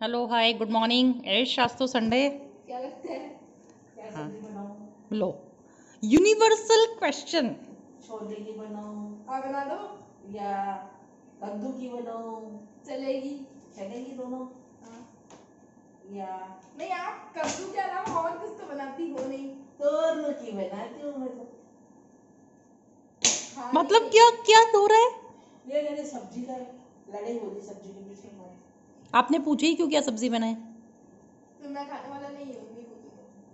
Hello hi good morning एश आज तो संडे क्या। लो यूनिवर्सल क्वेश्चन छोले की बनाऊँ बना दो या कद्दू की बनाऊँ चलेगी चलेगी दोनों। या नहीं आप कद्दू के अलावा और कुछ तो बनाती हो नहीं दोनों की बनाती हूँ मैं हाँ, मतलब क्या क्या हो रहा? है ये मैंने सब्ज़ी का लड़ाई हो सब्ज़ी के पीछे। आपने पूछा ही क्यों क्या सब्ज़ी बनाए? तो मैं खाने वाला नहीं हूँ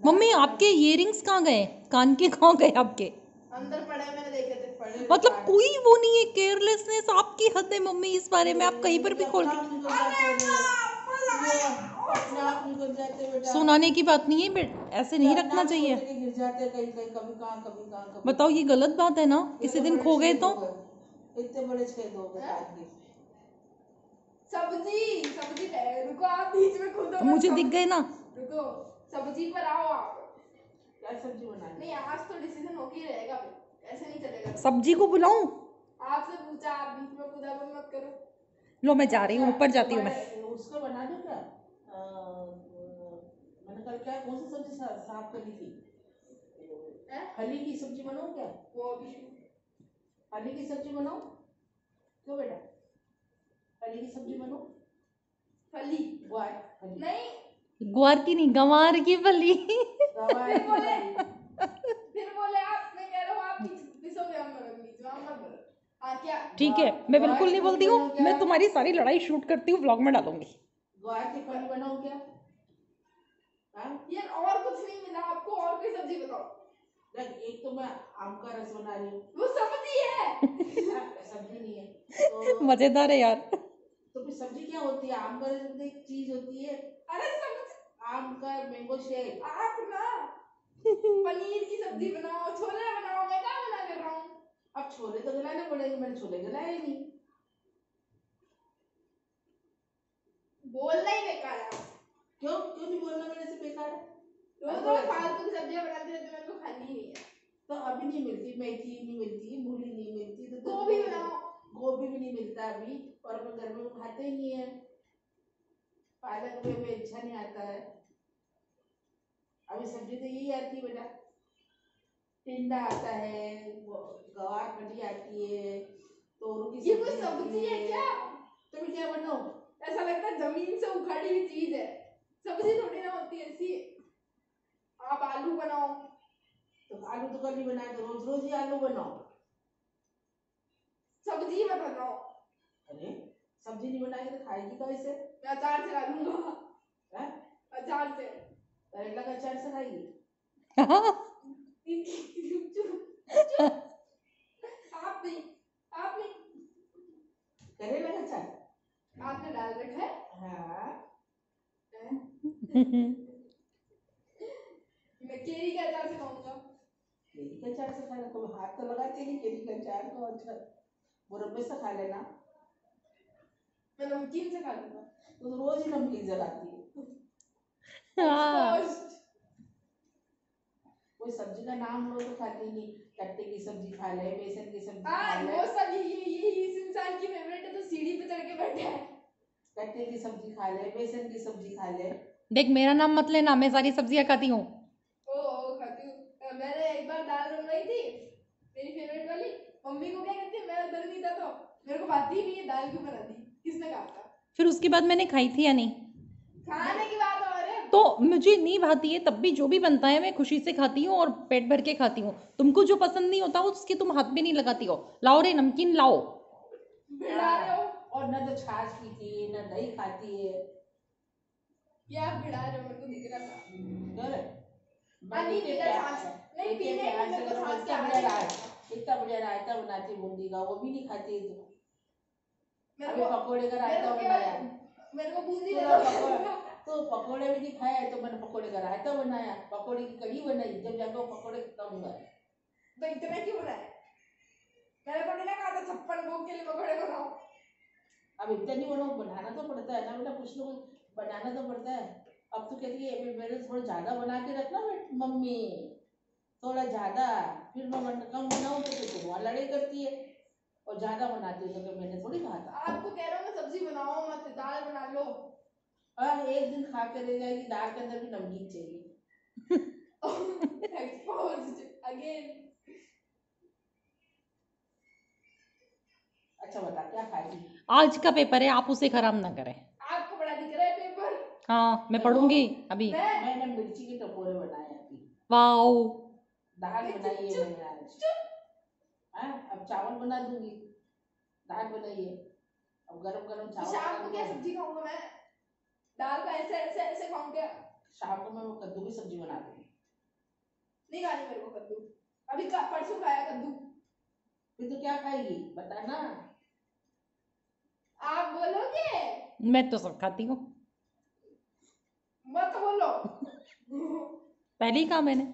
मम्मी आपके इयरिंग्स कहाँ गए? कान के कहाँ गए आपके? अंदर पड़े मैंने देखे थे पड़े मतलब कोई वो नहीं है केयरलेसनेस आपकी हद है मम्मी इस बारे में आप कहीं पर भी खोल के सुनाने की बात नहीं है बेट ऐसे नहीं रखना चाहिए। बताओ ये गलत बात है ना? किसी दिन खो गए तो? इतने बड़े छेद हो गए सब्ज़ी सब्ज़ी है, रुको आप बीच में खुद तो मुझे दिख गए ना। रुको सब्ज़ी पर आओ आप। क्या सब्ज़ी बनानी नहीं आज तो डिसीज़न होके रहेगा फिर। ऐसे नहीं चलेगा। सब्ज़ी को बुलाऊं? आपसे पूछा आप बीच में खुदा मत करो। लो मैं जा रही हूँ ऊपर जाती हूँ मैं। उसका बना दूँ क्या? मैंने कल क्या कौन सी सब्ज़ी साफ़ करी थी? हैं? फली की सब्ज़ी बनाऊँ क्या? वो अभी फली की सब्ज़ी बनाऊँ? क्यों बेटा? फली की सब्ज़ी बनाऊँ फली ग्वार फली। नहीं। ग्वार की नहीं गंवार की फली। गवार फिर की बोले। फली। फिर बोले आप मैं कह रहा हूँ आप पिसोगे हम हम मत हाँ क्या? ठीक है मैं बिल्कुल नहीं बोलती हूँ मैं तुम्हारी सारी लड़ाई शूट करती हूँ व्लॉग में डालूँगी। ग्वार की फली बनाऊँ क्या? हाँ? यार और कुछ नहीं मिला आपको और कोई सब्ज़ी बताओ। देख एक तो मैं आम का रस बना रही हूँ। वो सब्ज़ी है हाँ, सब्ज़ी नहीं है तो मज़ेदार है यार। तो फिर सब्ज़ी क्या होती है? आम का मतलब एक चीज़ होती है। अरे सब्ज़ी आम का मैंगो शेक आप ना पनीर की सब्ज़ी बनाओ छोले बनाओ मैं क्या मना कर रहा हूँ अब छोले तो गलाने पड़ेंगे मैंने छोले गलाए नहीं। बोलना ही बेकार है क्यों? क्यों नहीं बोलना मेरे से बेकार है? रोज रोज फालतू की सब्ज़ियाँ बनाते रहते मेरे को खानी ही नहीं है। तो अभी नहीं मिलती मेथी नहीं मिलती मूली नहीं मिलती तो भी मिलता अभी और अपन घर में खाते ही नहीं है। पालक में भी अच्छा नहीं आता है। अभी सब्ज़ी तो यही आती है बेटा। टिंडा आता है गवार फली आती है तोरू की ये कोई सब्ज़ी है क्या? तो मैं क्या बनाऊँ ऐसा लगता है ज़मीन से उखाड़ी हुई चीज़ है। सब्ज़ी थोड़ी ना होती ऐसी आप आलू बनाओ। तो आलू तो कल ही बनाए तो रोज रोज ही आलू बनाओ। सब्ज़ी मत बनाओ। अरे सब्ज़ी नहीं बनाएगी तो खाएगी कैसे? मैं अचार से खा लूँगा। हैं? अचार से। करेला का अचार से खाएगी? आप नहीं आप नहीं करेला का अचार? आपने डाल रखा है। हाँ। मैं केरी का अचार से खाऊँगा। केरी का अचार से खाना तो हाथ तो लगाते नहीं केरी का अचार को अच्छा। मुरब्बे से खा लेना। मैं नमकीन से खा लूँगा। तो तो रोज ही नमकीन जलाती है। हाँ। कोई सब्ज़ी का नाम लो तो खाती नहीं। कट्टे की सब्ज़ी खा ले बेसन की सब्ज़ी खा हाँ ले। वो सब ये ये इस इंसान की फेवरेट है तो सीढ़ी पे चढ़ के बैठा है। कट्टे की सब्ज़ी खा ले बेसन की सब्ज़ी खा ले। देख मेरा नाम मत लेना मैं सारी सब्ज़ियाँ खाती हूँ। ओ ओ खाती हूँ। मैंने एक बार दाल बनवाई थी मेरी फेवरेट वाली। मम्मी को क्या कहती है मैं उधर नहीं था तो। मेरे को आती ही नहीं है दाल क्यों बना दी किसने कहा था? फिर उसके बाद मैंने खाई थी या नहीं? खाने की बात और है। तो मुझे नहीं भाती है तब भी जो भी बनता है मैं खुशी से खाती हूँ और पेट भर के खाती हूँ। तुमको जो पसंद नहीं होता उसकी तुम हाथ भी नहीं लगाती हो। लाओ रे नमकीन लाओ। भिड़ा रहे और न तो छाछ पीती है न दही खाती है। ये आप भिड़ा रहे हो? मेरे को दिख रहा था। डर है? नहीं, पीने में को छाछ इतना बढ़िया है। इतना बढ़िया रायता बनाती बूंदी का वो भी नहीं खाती है तू। मेरे को पकोड़े का रायता बनाया मेरे को बूंदी तो पकोड़े तो भी नहीं खाया तो मैंने पकोड़े का रायता बनाया। पकोड़े की कढ़ी बनाई जब जाकर वो पकोड़े खत्म हुआ तो इतना क्यों बनाया मैंने थोड़ी ना कहा था छप्पन भोग के लिए पकौड़े बनाओ। अब इतना नहीं बनाओ बनाना तो पड़ता है ना बेटा कुछ कुछ बनाना तो पड़ता है। अब तो कहती है मेरे थोड़ा ज़्यादा बना के रखना मम्मी। थोड़ा ज़्यादा फिर मैं कम बनाऊँ तो फिर तुम वहाँ लड़ाई करती है। और ज़्यादा बनाती है तो मैंने थोड़ी कहा था। आपको कह रहा हूँ मैं सब्ज़ी बनाओ मत दाल बना लो। हाँ एक दिन खा के रह जाएगी दाल के अंदर भी नमकीन चाहिए। Exposed again. अच्छा बता क्या खाएगी? आज का पेपर है आप उसे खराब ना करें। आपको बड़ा दिख रहा है पेपर? हाँ मैं पढ़ूँगी अभी। मैं मैंने मिर्ची के टपोरे बनाए अभी वाओ। दाल बनाई है मैंने आज। हाँ अब चावल बना दूँगी। दाल बनाई है अब गरम गरम चावल शाम को क्या सब्ज़ी खाऊँगा मैं? दाल का ऐसे ऐसे ऐसे खाऊँगा शाम को मैं वो कद्दू की सब्ज़ी बना दूँगी। नहीं खानी मेरे को कद्दू। अभी का परसों खाया कद्दू। फिर तो क्या खाएगी? बता ना आप बोलोगे? मैं तो सब खाती हूँ। मत बोलो। पहले ही कहा मैंने।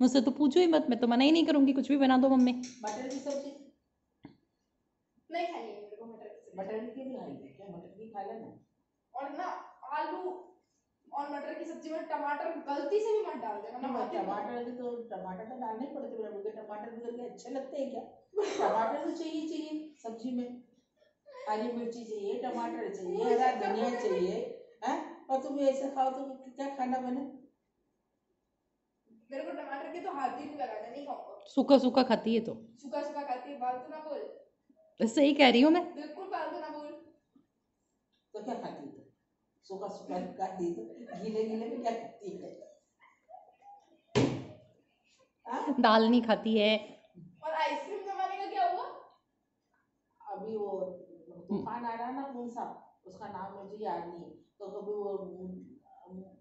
मुझसे तो पूछो ही मत मैं तो मना ही नहीं करूँगी कुछ भी बना दो मम्मी। मटर की सब्ज़ी? नहीं खानी है मेरे को मटर की सब्ज़ी। मटर की भी क्या? मटर की खा लेना। और ना आलू और मटर की सब्ज़ी में टमाटर गलती से भी मत डाल देना ना। टमाटर तो टमाटर तो डालने पड़ते हैं मुझे टमाटर भी करके अच्छे लगते हैं क्या? टमाटर तो चाहिए चाहिए सब्ज़ी में। हरी मिर्ची चाहिए टमाटर चाहिए हरा धनिया चाहिए हैं? और तुम ऐसे खाओ तो क्या खाना बने? मेरे को टमाटर के तो हाथ ही नहीं लगाना नहीं खाऊँगा। सूखा सूखा खाती है तो। सूखा सूखा खाती है फालतू ना बोल। सही कह रही हूँ मैं। बिल्कुल फालतू ना बोल। तो क्या खाती है सूखा सूखा खाती है तो गीले गीले में क्या खाती है? हाँ? दाल नहीं खाती है। और आइसक्रीम जमाने का क्या हुआ? अभी वो तूफ़ान आ रहा ना कौन सा? उसका नाम मुझे याद नहीं है। तो कभी वो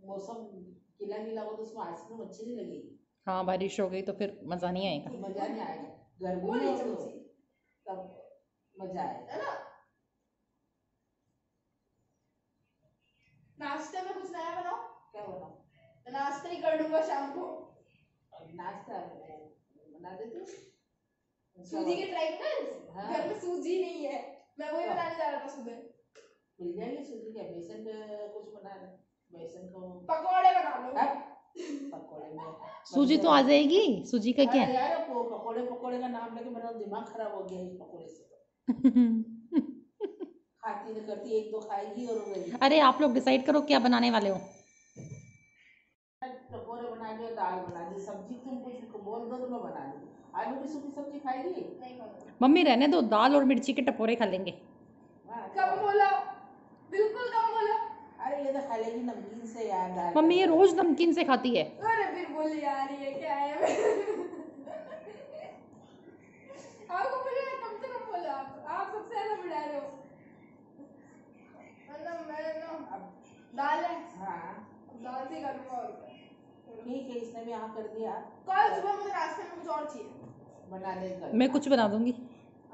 मौसम गीला गीला हो तो उसमें आइसक्रीम अच्छी नहीं लगेगी हाँ बारिश हो गई तो फिर मज़ा नहीं आएगा। तो मज़ा नहीं आएगा। गर्मी हो तो तब मज़ा आएगा। ना? नाश्ते में कुछ नया बनाओ? क्या बनाओ नाश्ता ही कर लूँगा शाम को। नाश्ता बना देती हूँ। सूजी के ट्राइंगल्स हाँ। घर में सूजी नहीं है। मैं वही बनाने जा रहा था सुबह। मिल जाएगी सूजी का बेसन कुछ बना रहे बेसन को पकोड़े बना लो। पकोड़े में। सूजी तो आ जाएगी? सूजी का क्या? अरे यार वो पकोड़े पकोड़े का नाम लेके मेरा दिमाग खराब हो गया इस पकोड़े से खाती नहीं करती एक दो खाएगी और अरे आप लोग डिसाइड करो क्या बनाने वाले हो। टपोरे बना लियो दाल बना दी सब्ज़ी तुम कुछ बोल दो तो मैं बना दूँ आलू की सूखी सब्ज़ी खाएगी? मम्मी रहने दो दाल और मिर्ची के टपोरे खा लेंगे। कम बोलो? बिल्कुल कम ये तो नमकीन से यार मम्मी ये रोज नमकीन से खाती है। अरे फिर बोली आ रही क्या है? आपको बोले ना कम से कम बोलो आप। आप सबसे ज़्यादा बढ़ा रहे हो। मतलब मैं ना दाल है। हाँ। दाल से करूँगा और ठीक है इसने भी हाँ कर दिया। कल सुबह मुझे नाश्ते में कुछ और चाहिए। बना ले मैं कुछ बना दूँगी।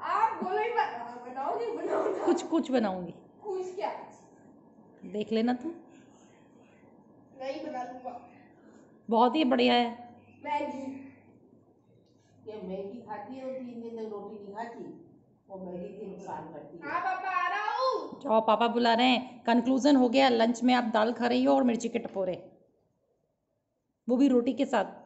आप बोलो ही हाँ, बनाओ कुछ कुछ बनाऊँगी। देख लेना तुम नहीं बना लूँगा। बहुत ही बढ़िया है। मैगी। ये मैगी खाती है तीन दिन तक रोटी नहीं खाती वो मैगी की नुकसान करती है। हाँ पापा आ रहा हूँ। जाओ पापा बुला रहे हैं। कंक्लूजन हो गया लंच में आप दाल खा रही हो और मिर्ची के टपोरे। वो भी रोटी के साथ।